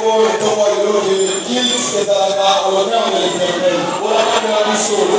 gbogbo ètò wọ̀nyí lóde kí ìṣèjọba àwọn ní àwọn ìgbẹ̀gbẹ̀ wọ́n á máa ń ṣòro.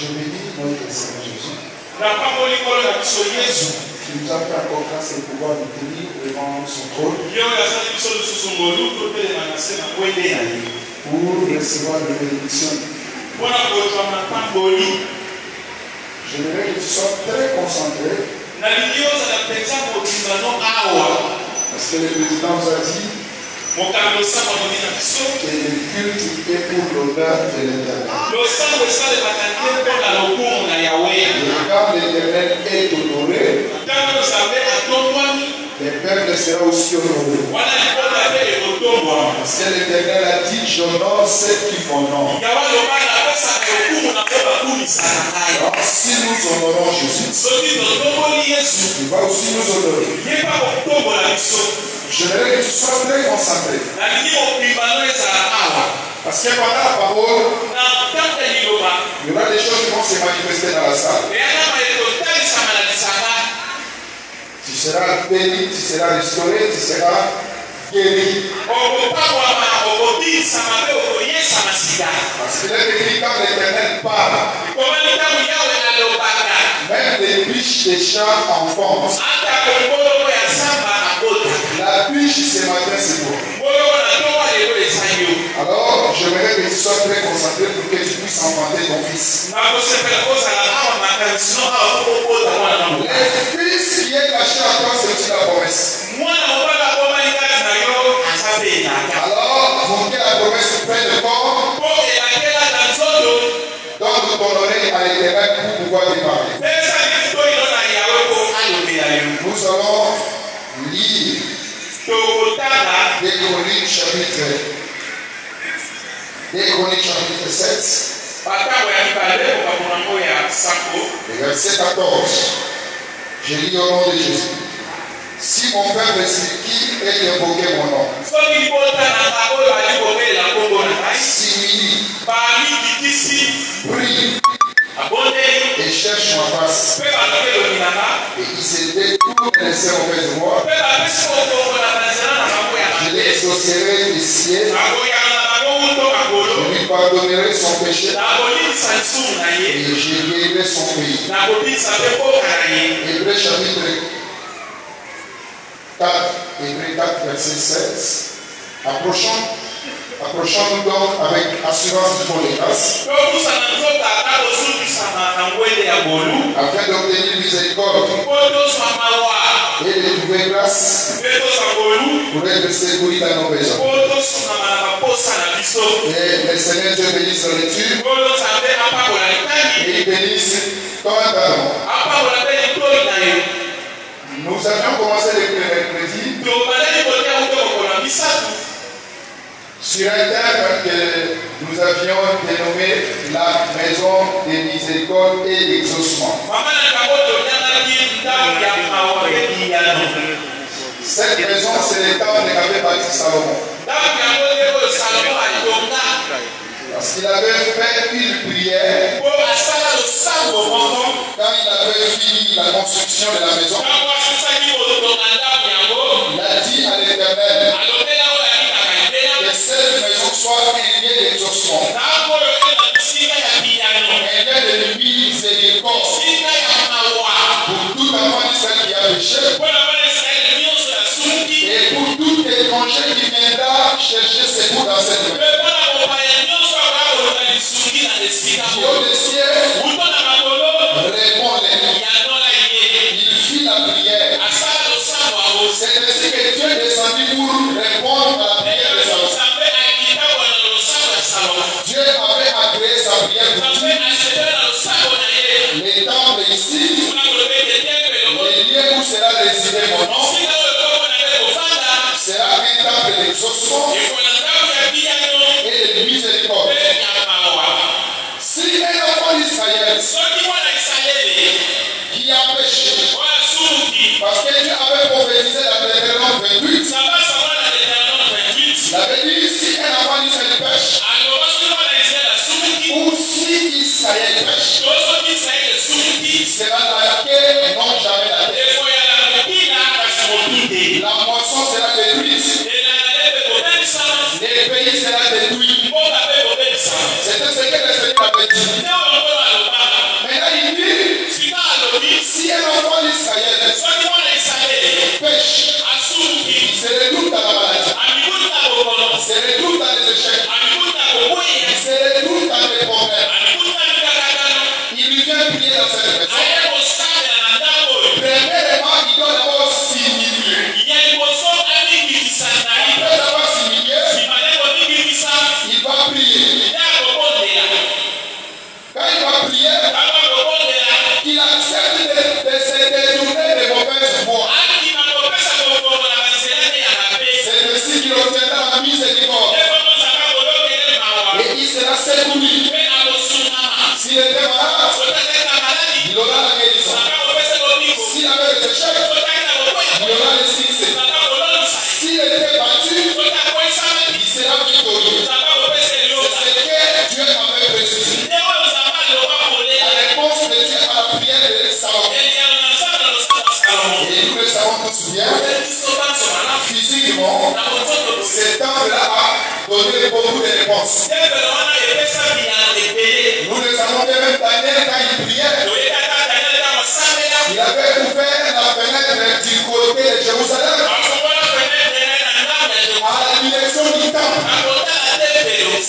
Je bénis notre Seigneur Jésus qui nous a fait encore grâce et pouvoir nous tenir devant son trône pour recevoir des bénédictions. mapamboli J'aimerais que tu sois très concentré parce que le président nous a dit que le culte est pour l'honneur de l'éternel. Et quand l'éternel est honoré, le peuple sera aussi honoré. que l'éternel a dit, j'honore ceux qui m'honorent. Alors, si nous honorons Jésus, il va aussi nous honorer. Biso J'aimerais que tu sois très concentré. Parce que pendant la parole, il y aura des choses qui vont se manifester dans la salle. Tu seras béni, tu seras restauré, tu seras guéri. Parce qu'il est écrit quand l'éternel parle, même les biches des enfoncent. ata La biche ce matin, c'est yo Alors, j'aimerais que tu sois très concentré pour que tu puisses enfanter ton fils. Le fils qui est caché en toi, c'est aussi la promesse. Alors, pour que la promesse prenne corps, donc de t'honorer à l'éternel pour pouvoir te parler. pesa Chroniques chapitre, des Chroniques chapitre 7, batango ya mibale kokamonango ya sango le verset 14. Je lis au nom de Jésus. Si mon peuple qui est invoqué mon nom, s'humilie, prie et cherche ma face, et qui se détourne de mokongo na banzela na bango ya je l'exaucerai du ciel, je lui pardonnerai son péché. Et je guérirai son pays. Hébreu chapitre 4, Hébreu 4, verset 16. Approchons, approchons-nous donc avec assurance ya bolu afin d'obtenir miséricorde. Et de trouver grâce. Pour être secouru dans nos biso Et le Seigneur Dieu bénisse la lecture. Mpo nzambe apakola litani et il bénisse ton Nous avions commencé le mercredi sur un thème que nous avions dénommé la maison des miséricordes et l'exaucement. Cette maison, c'est le temps qu'avait bâti Salomon. Parce qu'il avait fait une prière quand il avait fini la construction de la maison. yango Il a dit à l'éternel Sois élevé d'exhaustion. Élevé de lui, c'est des corps. Pour tout enfant d'Israël qui a péché. Et pour tout étranger qui viendra chercher ses bouts dans cette main.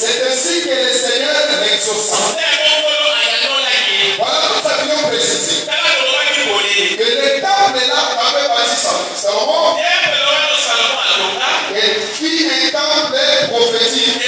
C'est ainsi que le Seigneur l'exauce. Voilà pour ça qu'il faut préciser. Que le temple là avait bâti Salomon. Et fit un temple prophétique.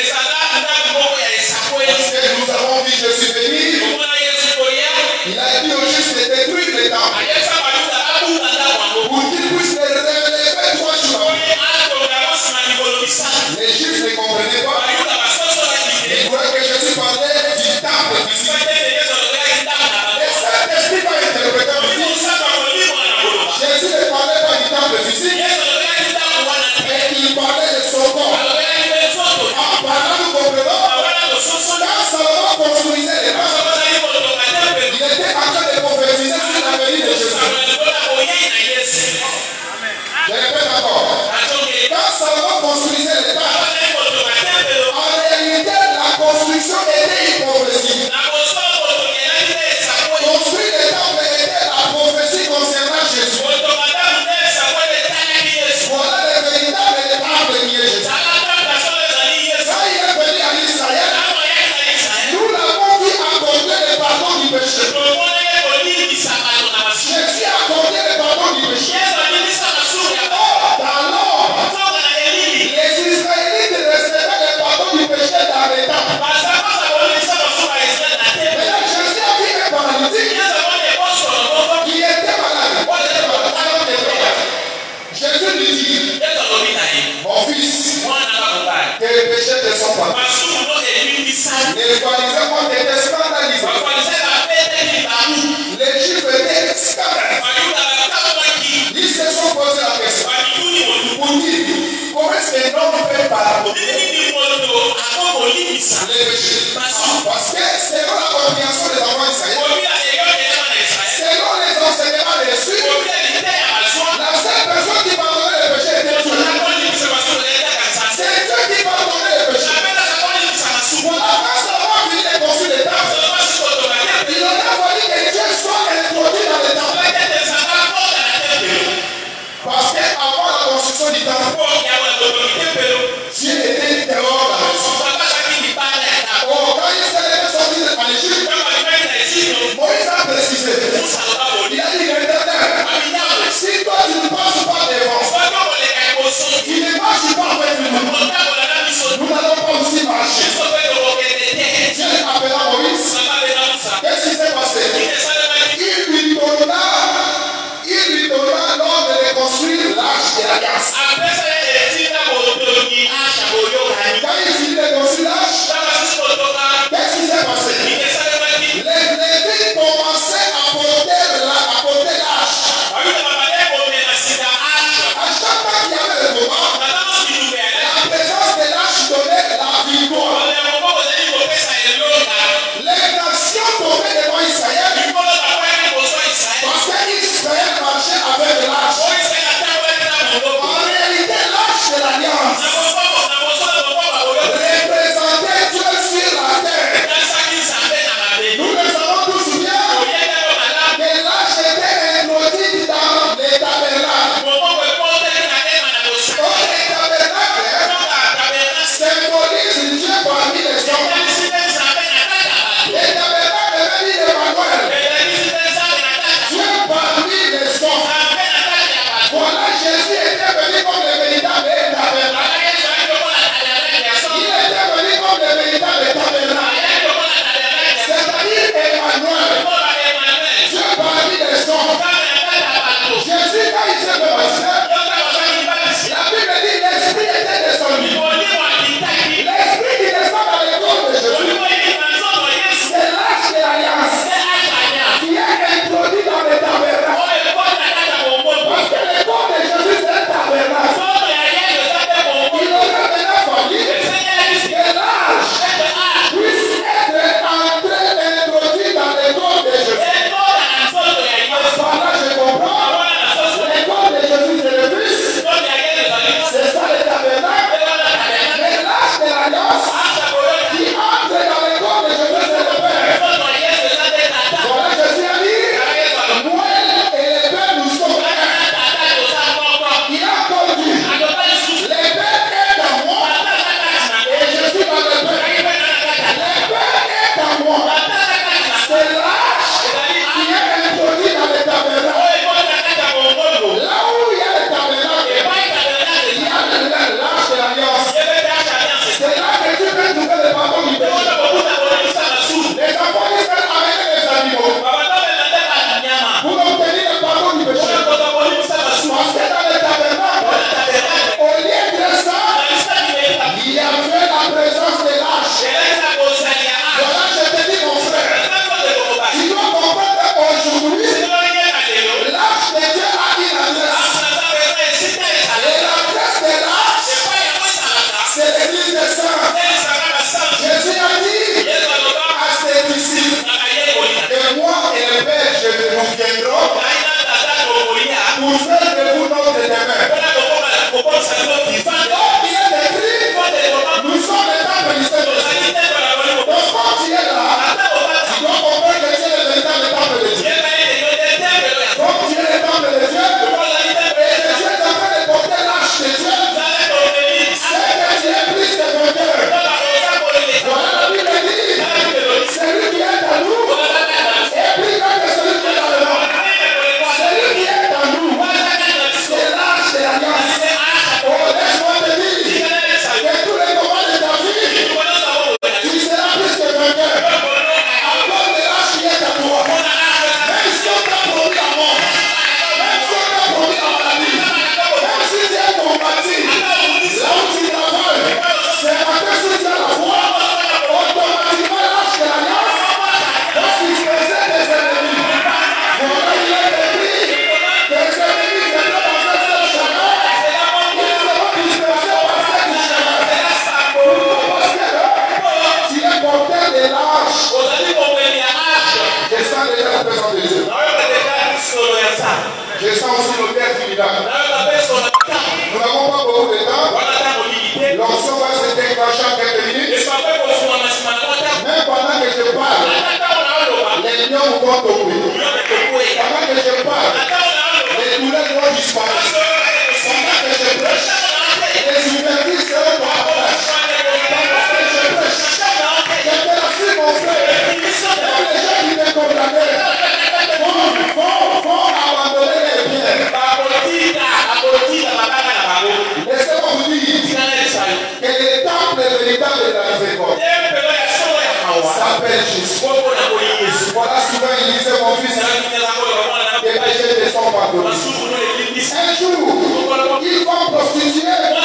est lâche. Je sens déjà la présence de Dieu. Je sens aussi le Père du. Nous n'avons pas beaucoup de temps. L'onction va se déclencher en quelques minutes. Même pendant que je parle, les lions vont tomber. aboli. Un jour, il va prostituer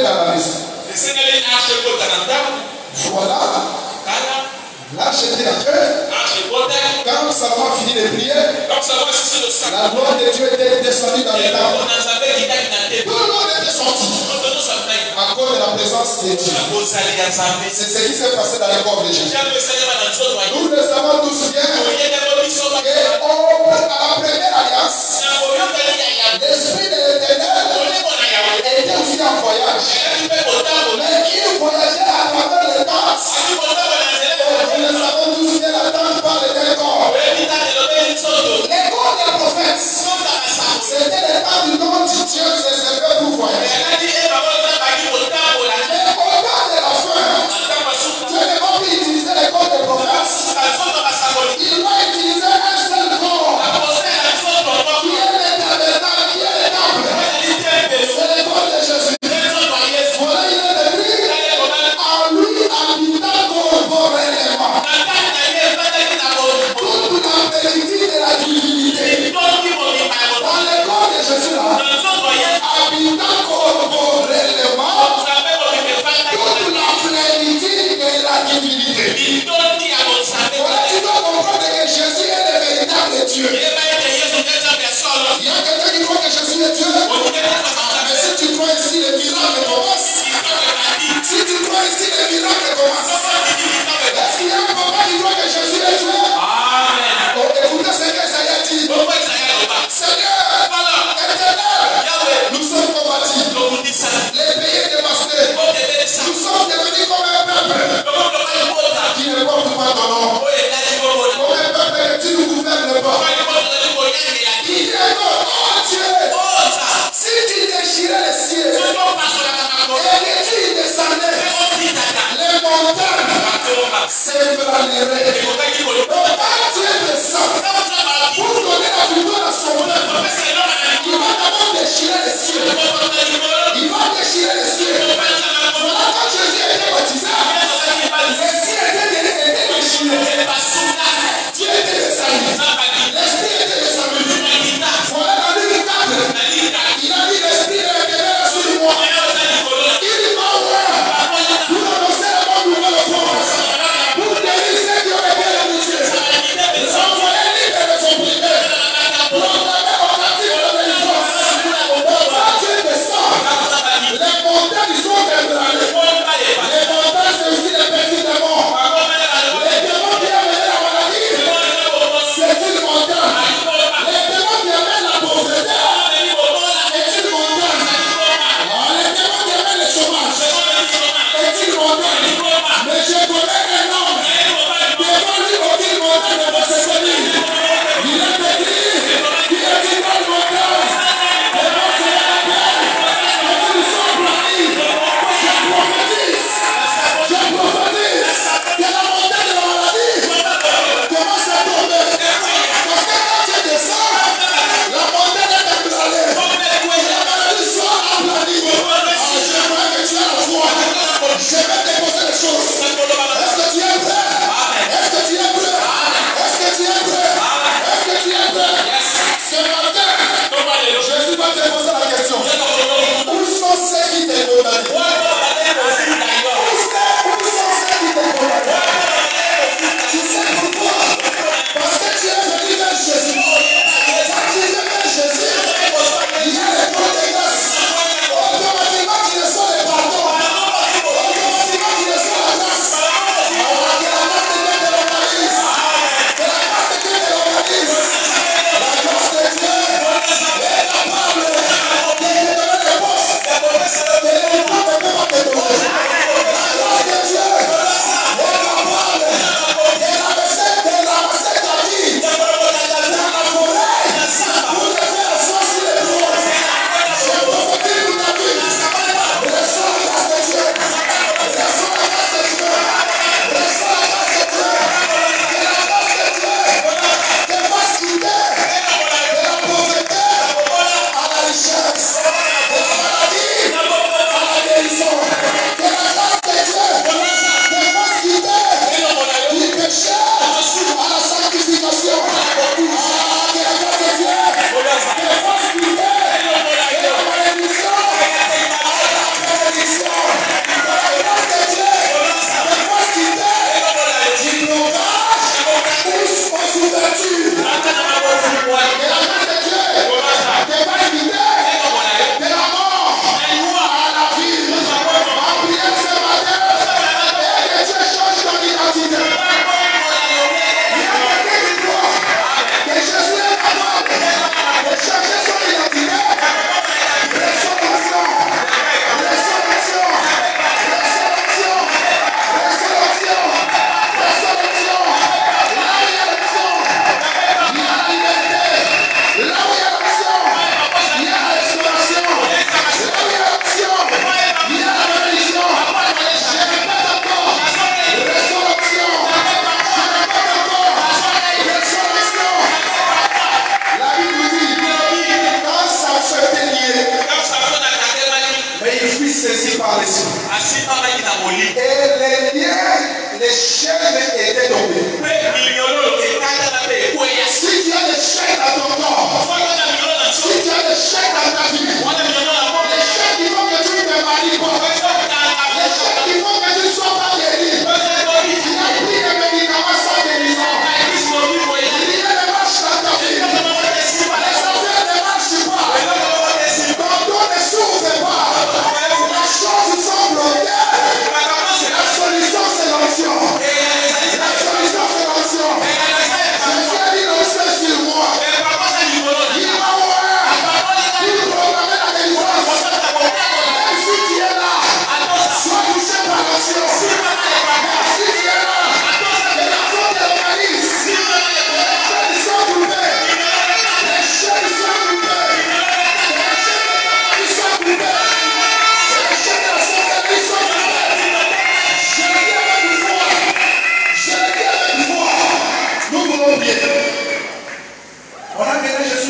rentrer dans la maison. Voilà. Lâchez-les à Dieu. Quand ça va finir les prières, la gloire de Dieu était descendue dans les temps. Tout le monde était sorti à cause de la présence de Dieu. C'est ce qui s'est passé dans le corps de Jésus. Nous le savons tous bien. Et on, après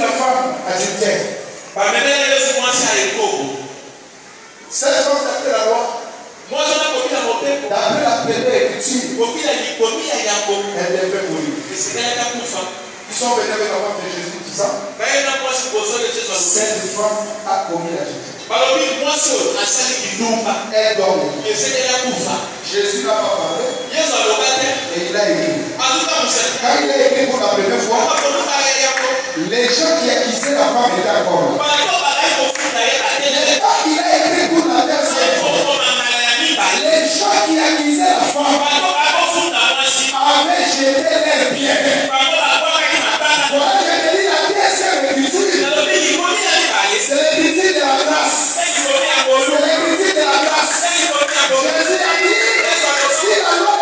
la femme à Cette femme d'après la loi, d'après la première écriture, elle est fait mourir. Ils sont venus avec la femme de Jésus disant Cette femme a commis la Elle dort. Jésus n'a pas parlé. Et il a écrit. Quand il a écrit pour la première fois, les gens qui acquisaient la femme étaient encore là. Il a écrit pour la personne. Les gens qui acquisaient la femme avaient jeté leurs biens. Voilà que dit la pièce est réduite. C'est l'épité de la grâce. C'est l'épité de la grâce. Jésus a dit si la loi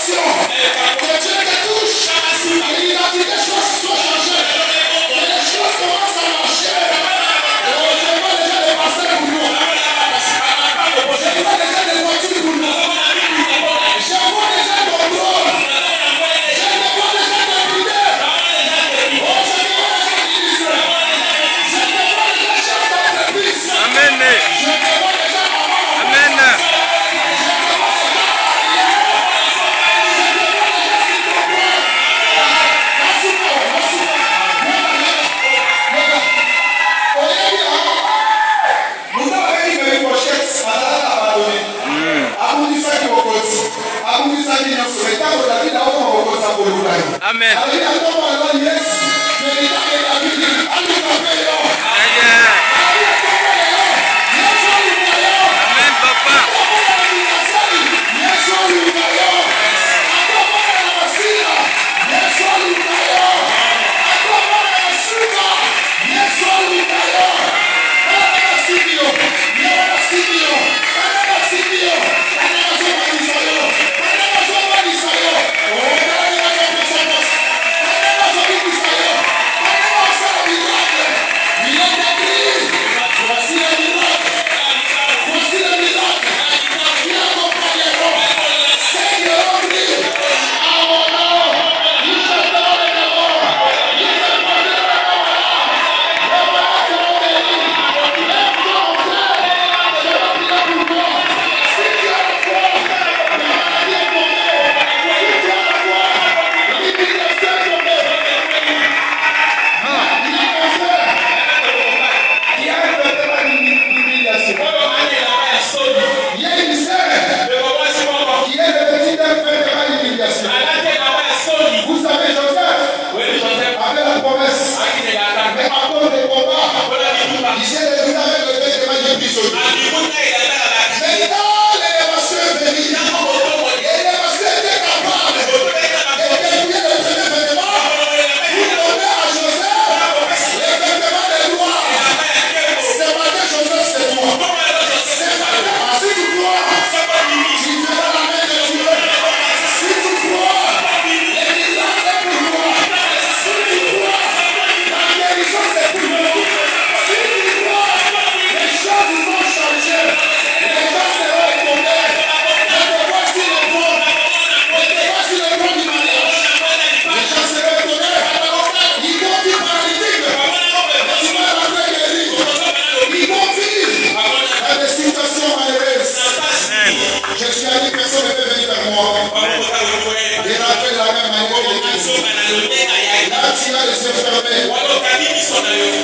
l'application. Et tu es touche. Allez, l'application.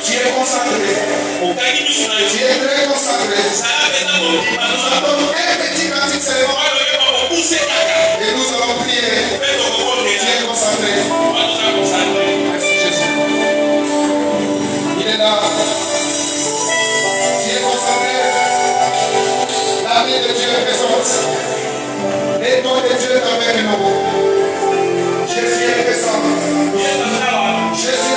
Tu es consacré. Tu es très consacré. Un petit seulement. Et nous allons prier. Tu es consacré. Merci Jésus. Il est là. Tu es consacré. La vie de Dieu est présente. Les dons de Dieu t'amènent nouveau. Jésus est présent. Jésus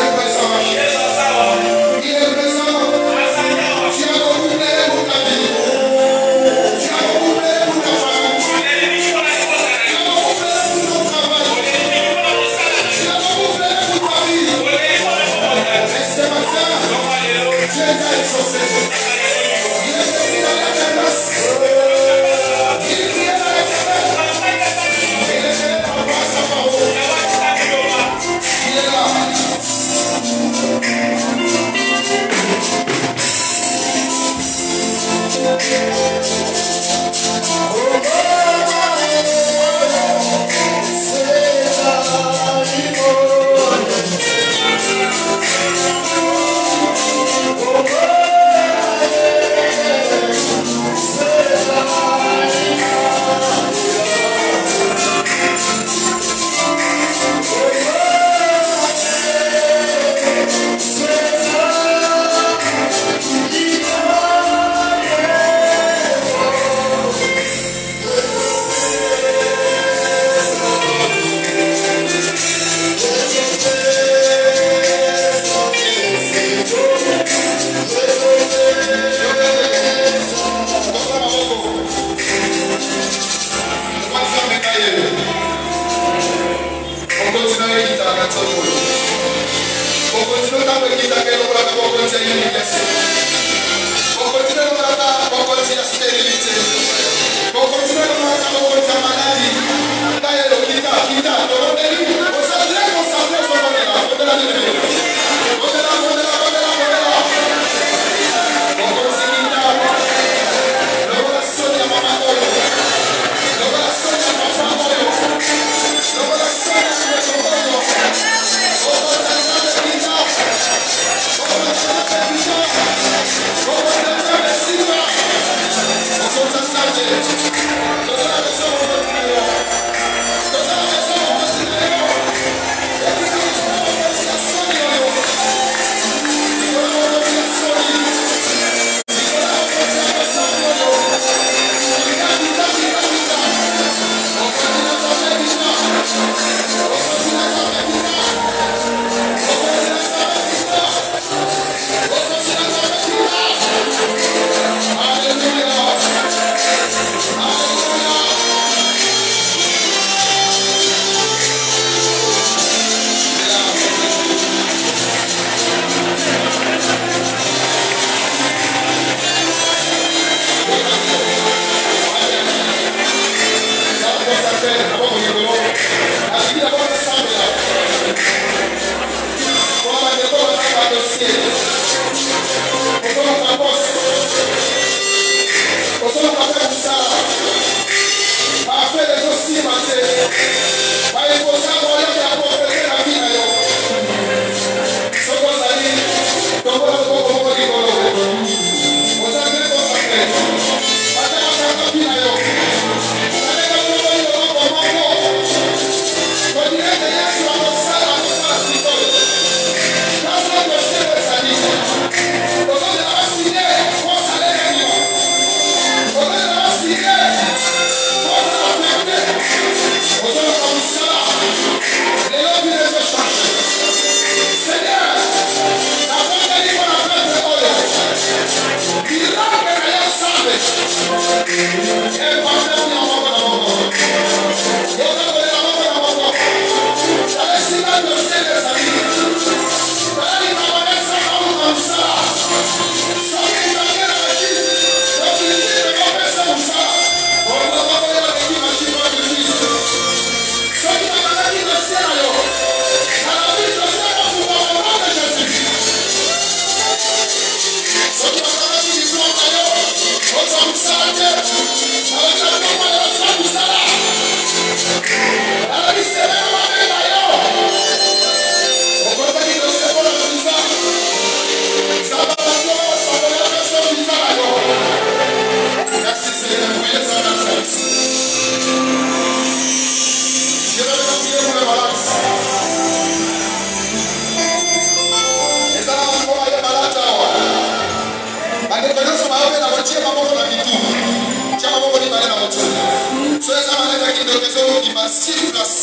oyo ndima siri place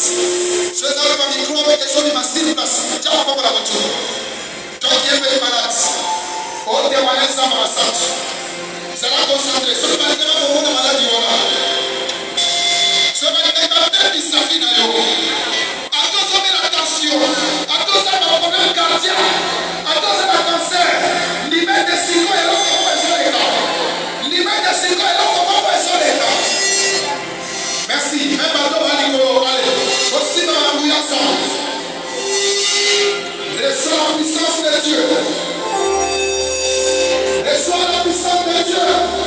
soki naloba mikro meke so ndima siri place tya kokokola motu donc ye mpe malade otewana nzamba masantu zala concentre soki balingaka komona maladi wana soki balingaka pepisafi na yo. Atozomela tension atozala baproblème cardiaque atozala cancer limete siko eloko ezoleka limete siko la puissance de Deus. É só a puissance de Deus.